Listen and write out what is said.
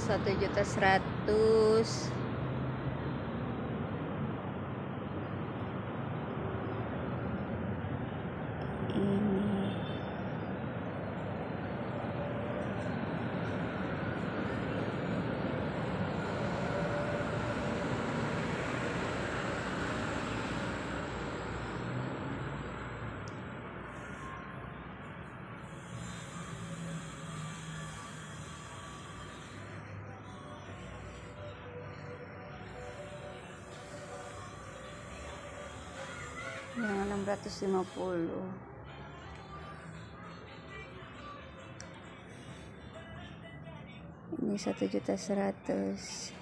satu juta seratus. Ini yang 650 ini satu juta seratus